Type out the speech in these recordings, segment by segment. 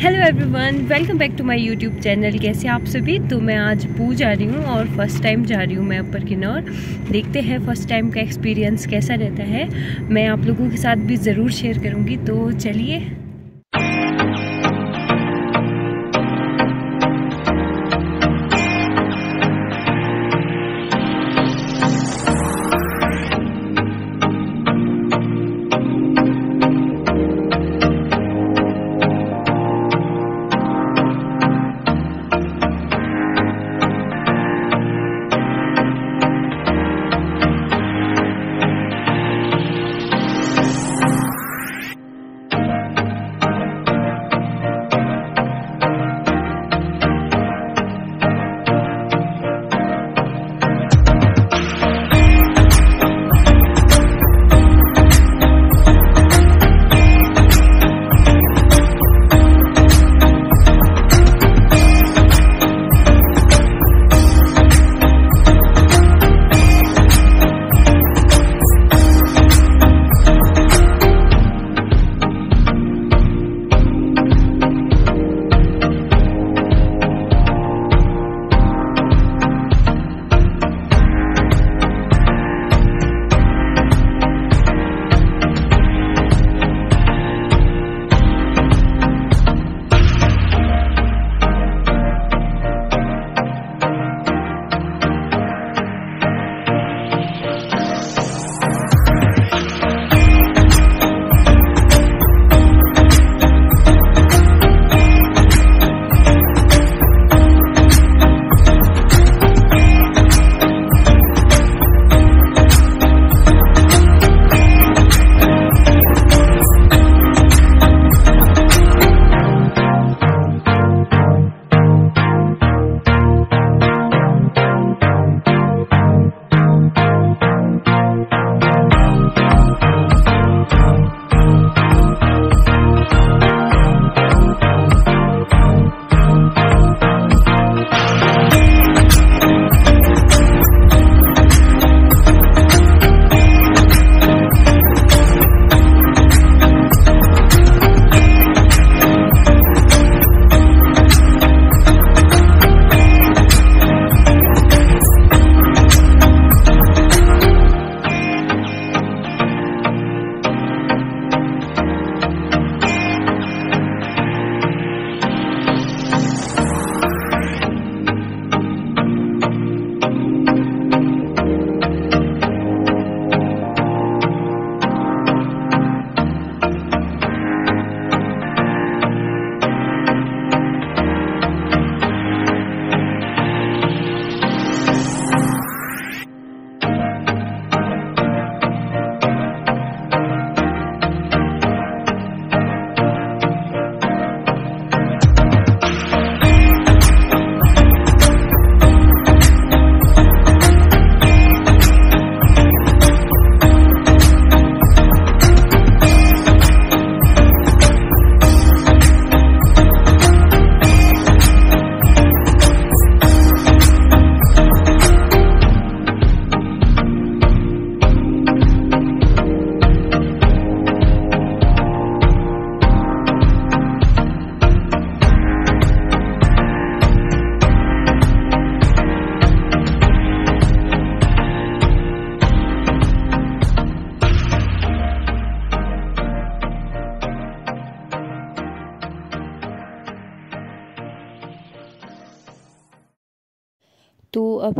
Hello everyone welcome back to my YouTube channel कैसे आप सभी? तो मैं आज पू जा रही हूँ और फ़र्स्ट टाइम जा रही हूँ मैं अपर किन्नौर देखते हैं फ़र्स्ट टाइम का एक्सपीरियंस कैसा रहता है। मैं आप लोगों के साथ भी ज़रूर शेयर करूँगी तो चलिए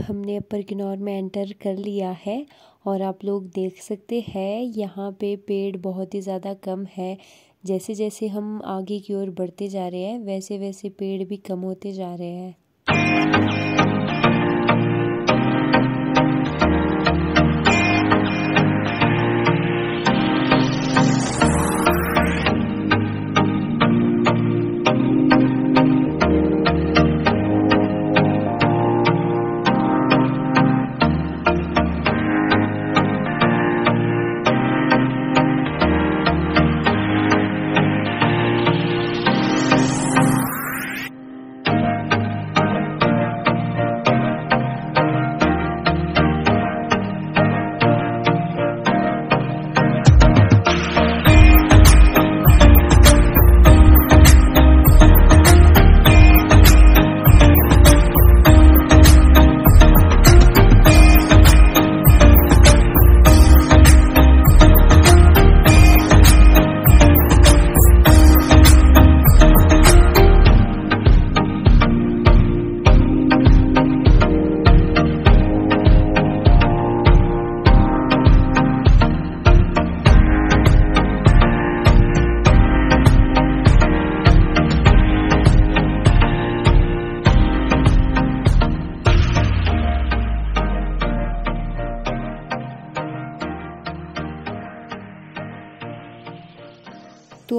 हमने अपर किन्नौर में एंटर कर लिया है और आप लोग देख सकते हैं, यहाँ पे पेड़ बहुत ही ज़्यादा कम है। जैसे जैसे हम आगे की ओर बढ़ते जा रहे हैं वैसे वैसे पेड़ भी कम होते जा रहे हैं।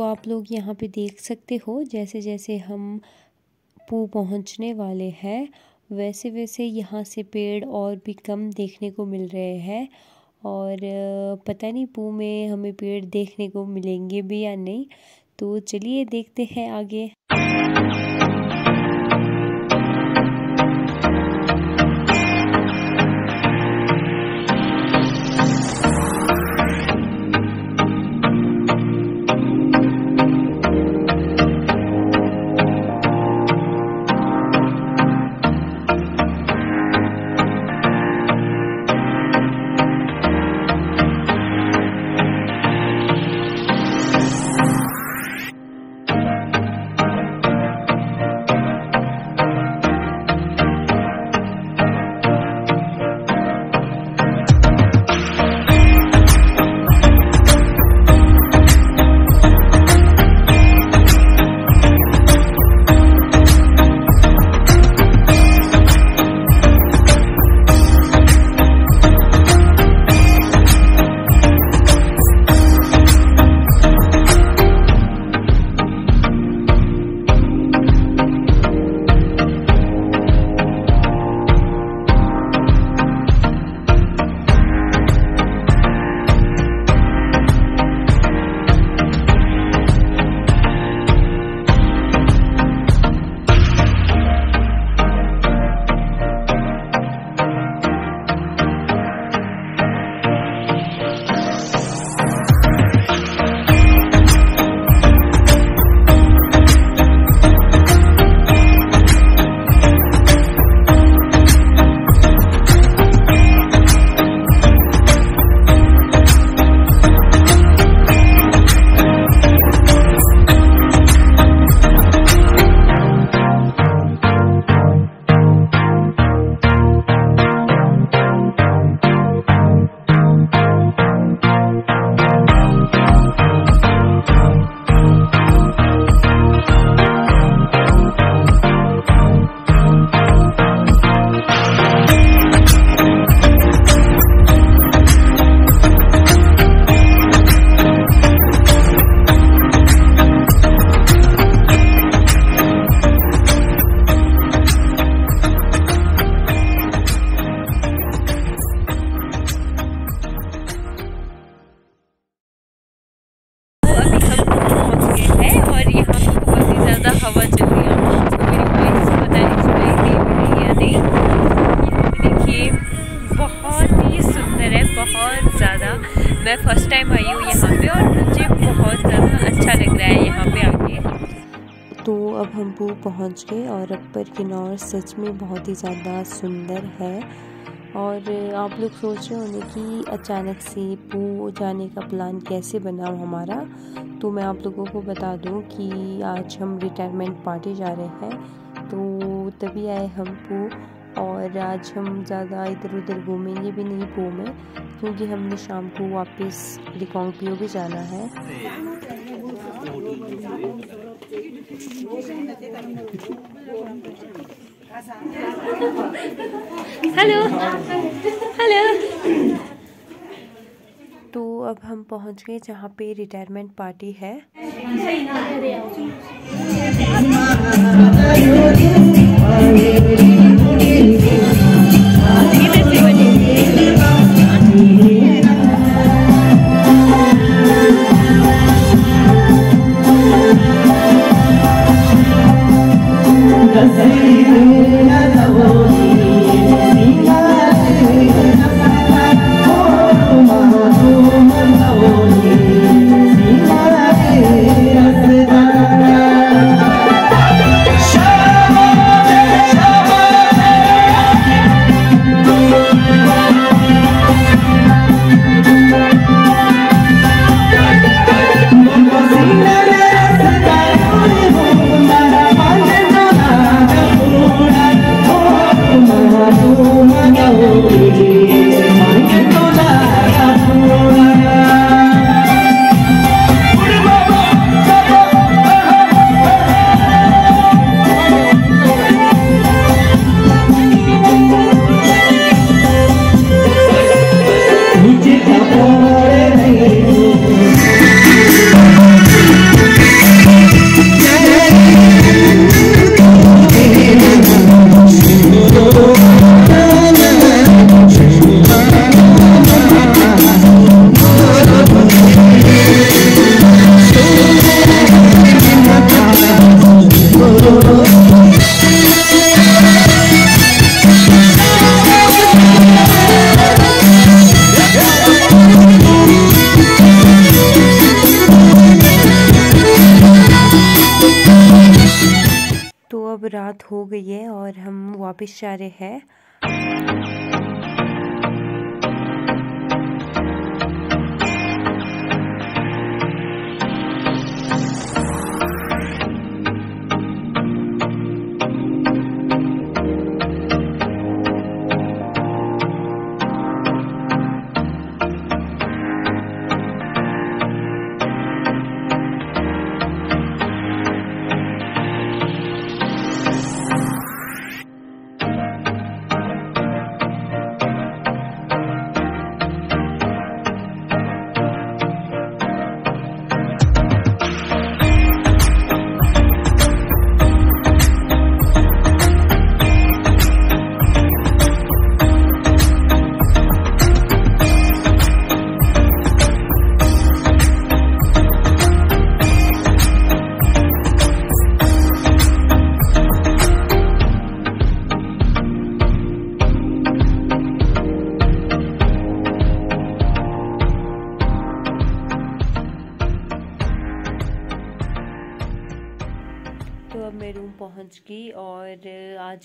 आप लोग यहाँ पे देख सकते हो जैसे जैसे हम पू पहुँचने वाले हैं वैसे वैसे यहाँ से पेड़ और भी कम देखने को मिल रहे हैं। और, पता नहीं पू में हमें पेड़ देखने को मिलेंगे भी या नहीं तो चलिए देखते हैं आगे। फ़र्स्ट टाइम आई हूँ यहाँ पे और मुझे बहुत ज़्यादा अच्छा लग रहा है यहाँ पे आके। तो अब हम पू पहुँच गए और अकबर किन्नौर सच में बहुत ही ज़्यादा सुंदर है। और आप लोग सोच रहे होंगे कि अचानक से पू जाने का प्लान कैसे बना हमारा? तो मैं आप लोगों को बता दूँ कि आज हम रिटायरमेंट पार्टी जा रहे हैं। तो तभी आए हम पू और आज हम ज़्यादा इधर उधर घूमेंगे भी नहीं घूमे क्योंकि हमने शाम को वापस रिकोंग भी जाना है। हेलो। हेलो। तो अब हम पहुँच गए जहाँ पे रिटायरमेंट पार्टी है। है हैं।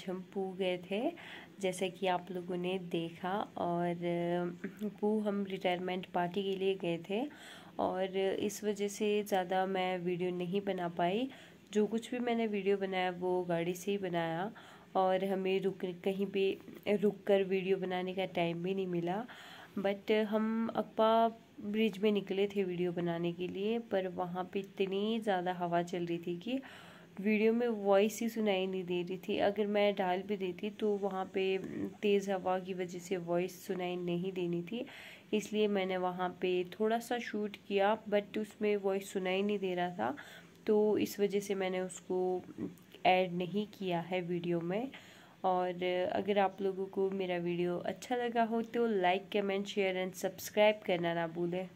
हम पू गए थे, जैसे कि आप लोगों ने देखा और पू हम रिटायरमेंट पार्टी के लिए गए थे और इस वजह से ज़्यादा मैं वीडियो नहीं बना पाई। जो कुछ भी मैंने वीडियो बनाया, वो गाड़ी से ही बनाया और हमें रुक, कहीं पे रुक कर वीडियो बनाने का टाइम भी नहीं मिला। बट हम अपा ब्रिज में निकले थे वीडियो बनाने के लिए, पर वहाँ पे इतनी ज़्यादा हवा चल रही थी कि वीडियो में वॉइस ही सुनाई नहीं दे रही थी। अगर मैं डाल भी देती तो वहाँ पे तेज़ हवा की वजह से वॉइस सुनाई नहीं देनी थी। इसलिए मैंने वहाँ पे थोड़ा सा शूट किया बट उसमें वॉइस सुनाई नहीं दे रहा था। तो इस वजह से मैंने उसको ऐड नहीं किया है वीडियो में। और अगर आप लोगों को मेरा वीडियो अच्छा लगा हो तो like comment share and subscribe करना ना भूलें।